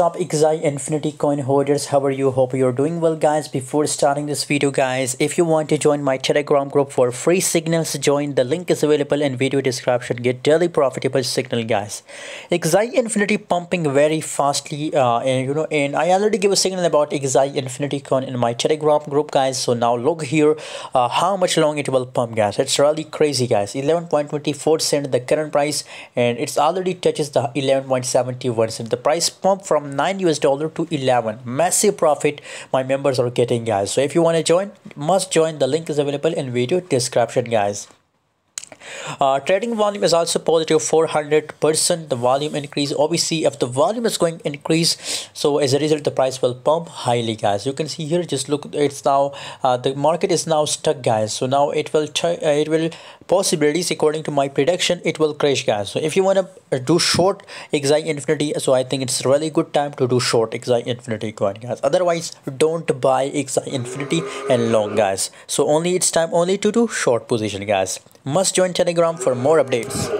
up Axie Infinity coin holders how are you? Hope you're doing well guys. Before starting this video guys if you want to join my telegram group for free signals join. The link is available in video description. Get daily profitable signal guys. Axie Infinity pumping very fastly uh, and you know and i already give a signal about Axie Infinity coin in my telegram group guys. So now look here uh, how much long it will pump guys. It's really crazy guys. 11.24 cent the current price and it's already touches the 11.71 cent. The price pump from 9 us dollar to 11 massive profit my members are getting guys. So if you want to join must join. The link is available in video description guys uh, trading volume is also positive 400 percent. The volume increase obviously if the volume is going to increase so as a result the price will pump highly guys. You can see here just look it's now uh, the market is now stuck guys. So now it will uh, it will possibilities according to my prediction it will crash guys. So if you want to do short Axie Infinity so i think it's really good time to do short Axie Infinity coin guys. Otherwise don't buy Axie Infinity and long guys. So only it's time only to do short position guys must join telegram for more updates